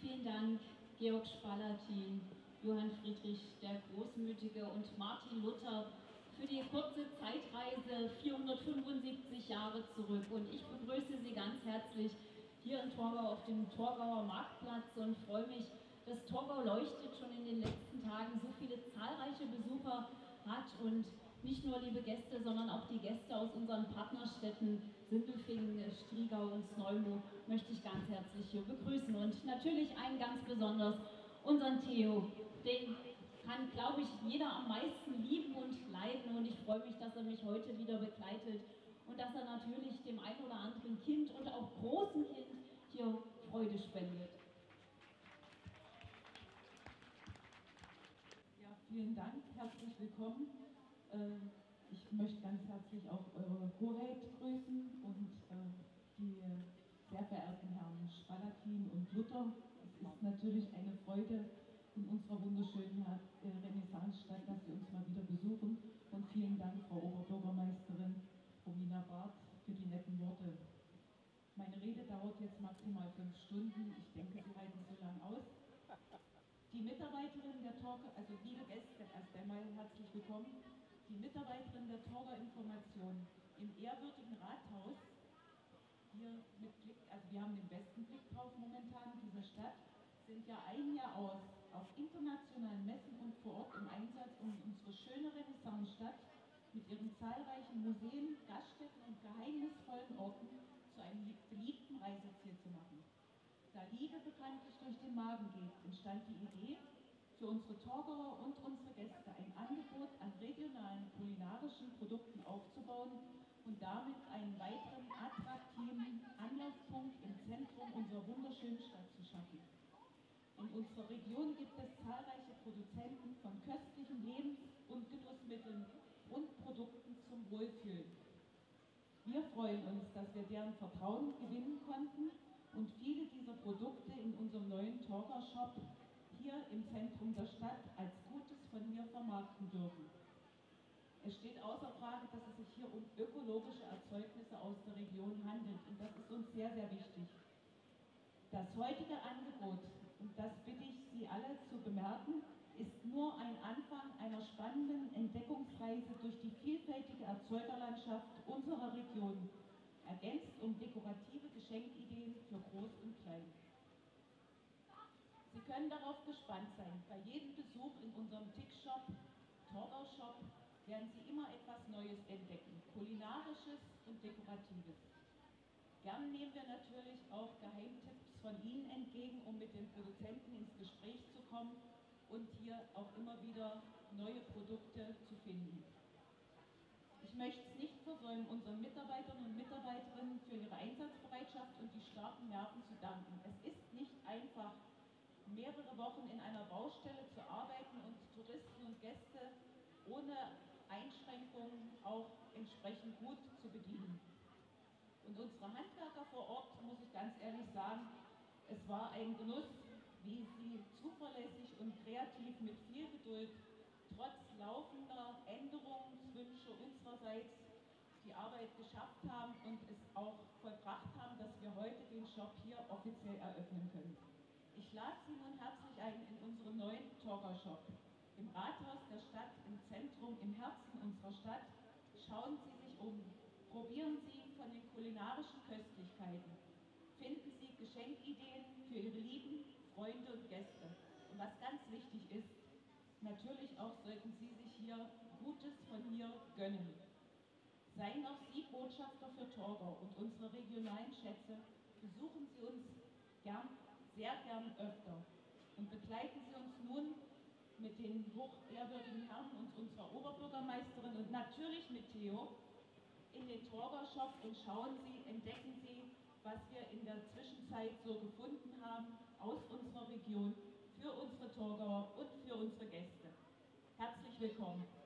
Dank, Georg Spalatin, Johann Friedrich der Großmütige und Martin Luther für die kurze Zeitreise 475 Jahre zurück. Und ich begrüße Sie ganz herzlich hier in Torgau auf dem Torgauer Marktplatz und freue mich, dass Torgau leuchtet schon in den letzten Tagen so viele zahlreiche Besucher hat und nicht nur liebe Gäste, sondern auch die Gäste aus unseren Partnerstädten Sindelfingen, Striegau und Sneumo möchte ich ganz herzlich hier begrüßen. Und natürlich einen ganz besonders unseren Theo, den kann, glaube ich, jeder am meisten lieben und leiden und ich freue mich, dass er mich heute wieder begleitet und dass er natürlich dem einen oder anderen Kind und auch großen Kind hier Freude spendet. Ja, vielen Dank, herzlich willkommen. Äh, ich möchte ganz herzlich auch eure Hoheit grüßen und äh, die sehr verehrten Herren Spalatin und Luther. Es ist natürlich eine Freude in unserer wunderschönen äh, Renaissancestadt, dass Sie uns mal wieder besuchen. Und vielen Dank, Frau Oberbürgermeisterin Romina Barth, für die netten Worte. Meine Rede dauert jetzt maximal fünf Stunden. Ich denke, Sie halten so lang aus. Die Mitarbeiterin der Talk, also liebe Gäste, erst einmal herzlich willkommen die Mitarbeiterin der Torger Information im ehrwürdigen Rathaus, hier mit Blick, also wir haben den besten Blick drauf momentan in dieser Stadt, sind ja ein Jahr aus auf internationalen Messen und vor Ort im Einsatz, um unsere schöne Renaissance-Stadt mit ihren zahlreichen Museen, Gaststätten und geheimnisvollen Orten zu einem beliebten Reiseziel zu machen. Da Liebe bekanntlich durch den Magen geht, entstand die Idee, für unsere Torgauer und unsere Gäste ein Angebot an regionalen kulinarischen Produkten aufzubauen und damit einen weiteren attraktiven Anlaufpunkt im Zentrum unserer wunderschönen Stadt zu schaffen. In unserer Region gibt es zahlreiche Produzenten von köstlichen Lebens- und Genussmitteln und Produkten zum Wohlfühlen. Wir freuen uns, dass wir deren Vertrauen gewinnen konnten und viele dieser Produkte in unserem neuen Torger Shop hier im Zentrum der Stadt als Gutes von hier vermarkten dürfen. Es steht außer Frage, dass es sich hier um ökologische Erzeugnisse aus der Region handelt und das ist uns sehr, sehr wichtig. Das heutige Angebot, und das bitte ich Sie alle zu bemerken, ist nur ein Anfang einer spannenden Entdeckungsreise durch die vielfältige Erzeugerlandschaft unserer Region, ergänzt um dekorative Geschenkideen für Groß und Klein. Können darauf gespannt sein. Bei jedem Besuch in unserem Tick-Shop, Torgau-Shop, werden Sie immer etwas Neues entdecken, kulinarisches und dekoratives. Gern nehmen wir natürlich auch Geheimtipps von Ihnen entgegen, um mit den Produzenten ins Gespräch zu kommen und hier auch immer wieder neue Produkte zu finden. Ich möchte es nicht versäumen, unseren Mitarbeitern und Mitarbeiterinnen für ihre Einsatzbereitschaft und die starken Nerven zu danken. Es ist nicht einfach, mehrere Wochen in einer Baustelle zu arbeiten und Touristen und Gäste ohne Einschränkungen auch entsprechend gut zu bedienen. Und unsere Handwerker vor Ort, muss ich ganz ehrlich sagen, es war ein Genuss, wie sie zuverlässig und kreativ mit viel Geduld trotz laufender Änderungswünsche unsererseits die Arbeit geschafft haben und es auch vollbracht haben, dass wir heute den Shop hier offiziell eröffnen können. Ich lade Sie nun herzlich ein in unseren neuen Torgau-Shop. Im Rathaus der Stadt, im Zentrum, im Herzen unserer Stadt. Schauen Sie sich um. Probieren Sie von den kulinarischen Köstlichkeiten. Finden Sie Geschenkideen für Ihre Lieben, Freunde und Gäste. Und was ganz wichtig ist, natürlich auch sollten Sie sich hier Gutes von hier gönnen. Seien auch Sie Botschafter für Torgau und unsere regionalen Schätze. Besuchen Sie uns gern sehr gern öfter. Und begleiten Sie uns nun mit den hochehrwürdigen Herren und unserer Oberbürgermeisterin und natürlich mit Theo in den Torger-Shop und schauen Sie, entdecken Sie, was wir in der Zwischenzeit so gefunden haben aus unserer Region für unsere Torgauer und für unsere Gäste. Herzlich willkommen.